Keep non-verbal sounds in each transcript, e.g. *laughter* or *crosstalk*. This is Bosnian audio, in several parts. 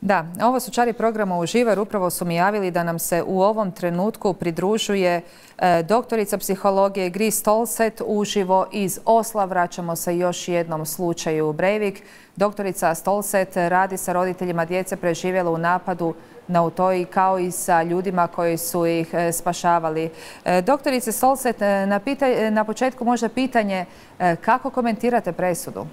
Da, ovo su čari programa Uživar. Upravo su mi javili da nam se u ovom trenutku pridružuje e, doktorica psihologije Gris Stolset uživo iz Osla. Vraćamo se još jednom slučaju Brevik. Doktorica Stolset radi sa roditeljima djece preživjela u napadu na utoji kao i sa ljudima koji su ih e, spašavali. E, doktorice Stolset, na početku možda pitanje kako komentirate presudu?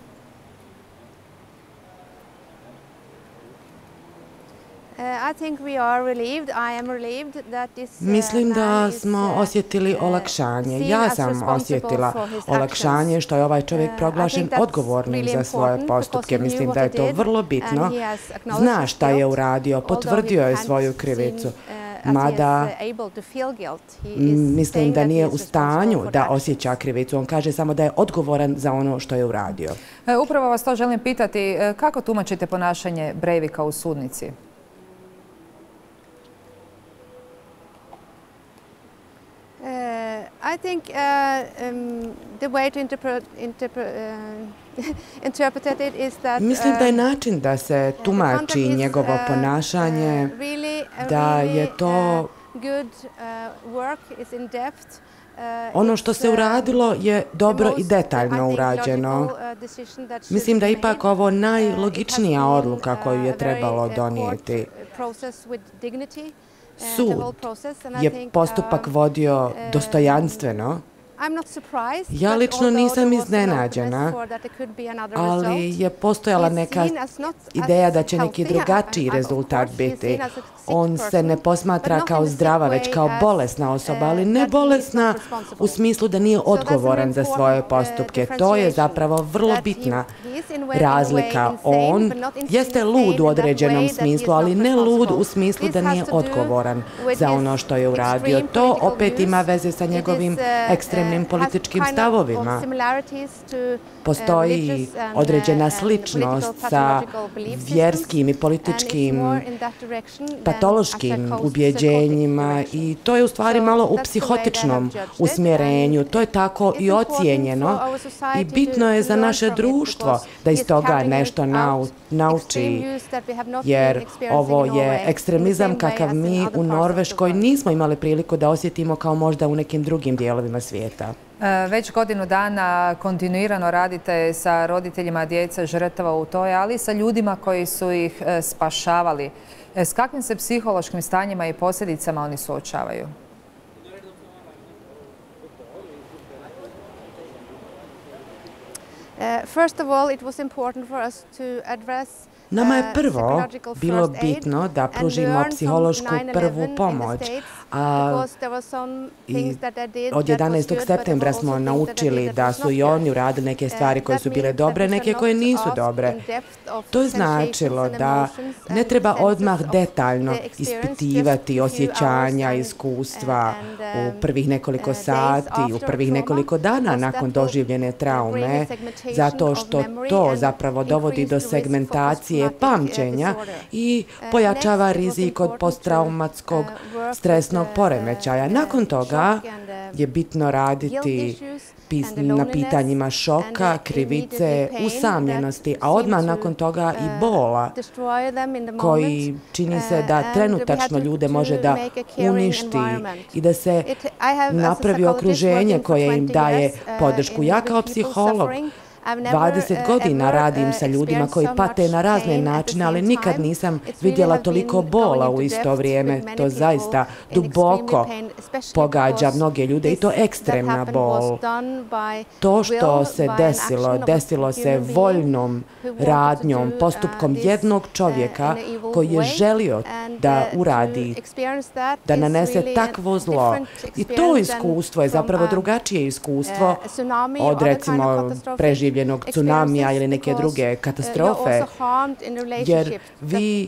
Mislim da smo osjetili olakšanje. Ja sam osjetila olakšanje što je ovaj čovjek proglašen odgovornim za svoje postupke. Mislim da je to vrlo bitno. Zna šta je uradio, potvrdio je svoju krivicu. Mada mislim da nije u stanju da osjeća krivicu. On kaže samo da je odgovoran za ono što je uradio. E, upravo vas to želim pitati. E, kako tumačite ponašanje Breivika u sudnici? I think uh, um, the way to interpret, interpret, uh, *laughs* interpret it is that... Mislim da je uh, način da se tumači njegovo uh, ponašanje, da je to... Good work is in depth. Ono što se uradilo je dobro i detaljno urađeno. Mislim da je ipak ovo najlogičnija odluka koju je trebalo donijeti. Sud je postupak um, vodio uh, dostojanstveno. Ja lično nisam iznenađena, ali je postojala neka ideja da će neki drugačiji rezultat biti. On se ne posmatra kao zdrava, već kao bolesna osoba, ali ne bolesna u smislu da nije odgovoran za svoje postupke. To je zapravo vrlo bitna razlika. On jeste lud u određenom smislu, ali ne lud u smislu da nije odgovoran za ono što je uradio. To opet ima veze sa njegovim ekstremnim političkim stavovima. Postoji određena sličnost sa vjerskim i političkim patološkim ubjeđenjima i to je u stvari malo u psihotičnom usmjerenju. To je tako i ocijenjeno i bitno je za naše društvo da iz toga nešto nauči, jer ovo je ekstremizam kakav mi u Norveškoj nismo imali priliku da osjetimo kao možda u nekim drugim dijelovima svijeta. E, već godinu dana kontinuirano radite sa roditeljima djece žrtava u toj, ali i sa ljudima koji su ih e, spašavali. E, s kakvim se psihološkim stanjima i posljedicama oni suočavaju? First of all, it was important for us to address Nama je uh, prvo bilo bitno da pružimo psihološku prvu pomoć. A od 11. septembra smo naučili da su i oni uradili neke uh, stvari koje su bile dobre, neke koje nisu dobre. To je značilo da ne treba odmah detaljno ispitivati osjećanja, iskustva u um, prvih nekoliko uh, sati, u prvih nekoliko dana nakon doživljene traume, zato što to zapravo dovodi do segmentacije smanjenje pamćenja i pojačava rizik od posttraumatskog stresnog poremećaja. Nakon toga je bitno raditi na pitanjima šoka, krivice, usamljenosti, a odmah nakon toga i bola koji čini se da trenutačno ljude može da uništi i da se napravi okruženje koje im daje podršku. Ja kao psiholog 20 uh, godina radim sa ljudima koji pate na razne načine, ali nikad nisam vidjela toliko bola u isto vrijeme. To zaista duboko pogađa mnoge ljude i to ekstremna bol. To što se desilo, desilo se voljnom radnjom, uh, postupkom jednog čovjeka koji je želio da uh, uradi, da nanese takvo zlo. I to iskustvo je zapravo drugačije iskustvo od recimo preživljenja doživljenog tsunamija ili neke druge katastrofe, jer vi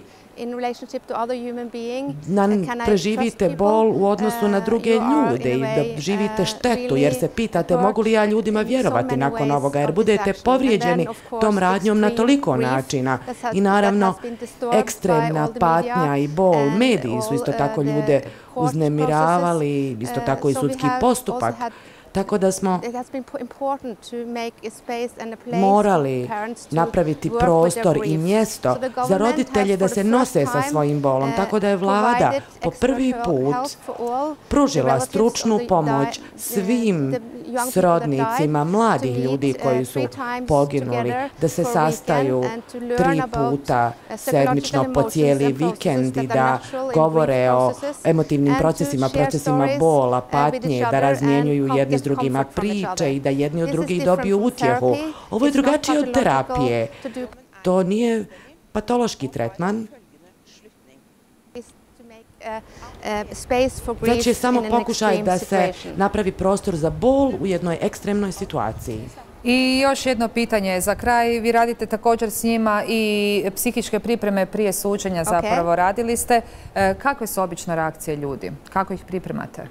preživite bol u odnosu na druge ljude i da živite štetu, jer se pitate mogu li ja ljudima vjerovati nakon ovoga, jer budete povrijeđeni tom radnjom na toliko načina. I naravno, ekstremna patnja i bol, mediji su isto tako ljude uznemiravali, isto tako i sudski postupak Tako da smo morali napraviti prostor i mjesto za roditelje da se nose sa svojim bolom. Uh, Tako da je vlada po prvi put pružila stručnu pomoć svim srodnicima mladih ljudi koji su poginuli, da se sastaju tri puta sedmično po cijeli vikend i da govore o emotivnim procesima, procesima bola, patnje, da razmijenjuju jedni s drugima priče i da jedni od drugih dobiju utjehu. Ovo je drugačije od terapije. To nije patološki tretman, već je samo pokušaj da se napravi prostor za bol u jednoj ekstremnoj situaciji. I još jedno pitanje za kraj. Vi radite također s njima i psihičke pripreme prije sučenja zapravo radili ste. E, kakve su obično reakcije ljudi? Kako ih pripremate?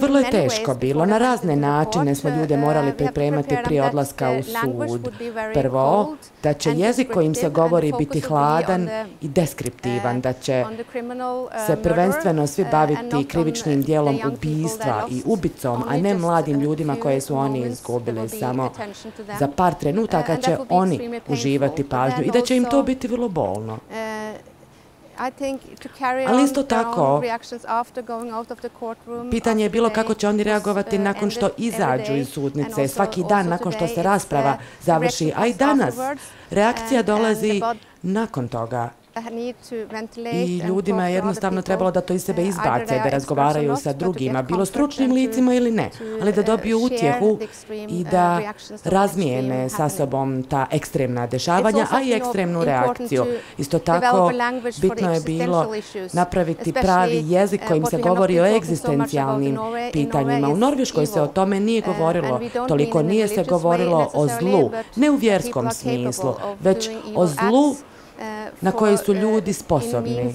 Vrlo je teško bilo. Na razne načine smo ljude morali uh, pripremati prije odlaska u sud. Prvo, da će jezik kojim se govori biti hladan i deskriptivan, da će uh, se prvenstveno svi uh, baviti krivičnim dijelom ubijstva i ubicom, a ne mladim ljudima koje su oni izgubili. Samo za par trenutaka će oni uživati pažnju i da će im to biti vrlo bolno. Ali isto tako, pitanje je bilo kako će oni reagovati uh, nakon što izađu iz sudnice, svaki dan nakon što se rasprava završi, a i danas reakcija dolazi nakon toga. I ljudima je jednostavno trebalo da to iz sebe uh, izbace, da razgovaraju sa drugima, bilo stručnim licima ili ne, ali da uh, dobiju utjehu i uh, da razmijene sa sobom ta ekstremna dešavanja, a i ekstremnu reakciju. Isto tako, bitno je bilo napraviti pravi jezik kojim se govori o egzistencijalnim pitanjima. U Norveškoj se o tome nije govorilo, toliko nije se govorilo o zlu, ne u vjerskom smislu, već o zlu na koje su ljudi sposobni.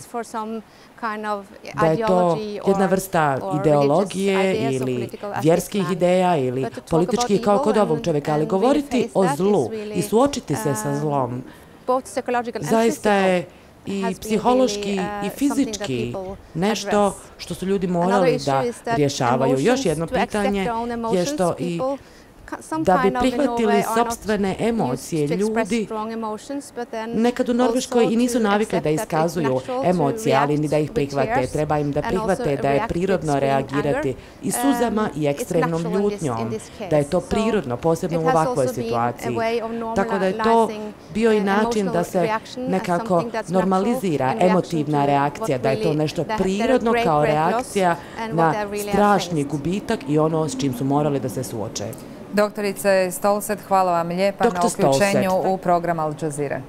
Da je to jedna vrsta ideologije ili vjerskih ideja ili političkih kao kod ovog čovjeka, ali govoriti o zlu i suočiti se sa zlom zaista je i psihološki i fizički nešto što su ljudi morali da rješavaju. Još jedno pitanje je što i da bi prihvatili sobstvene emocije ljudi. Nekad u Norveškoj i nisu navikli da iskazuju emocije, ali ni da ih prihvate. Treba im da prihvate da je prirodno reagirati i suzama i ekstremnom ljutnjom. Da je to prirodno, posebno u ovakvoj situaciji. Tako da je to bio i način da se nekako normalizira emotivna reakcija, da je to nešto prirodno kao reakcija na strašni gubitak i ono s čim su morali da se suoče. Doktorice Stolset, hvala vam lijepa na uključenju u program Al Jazeera.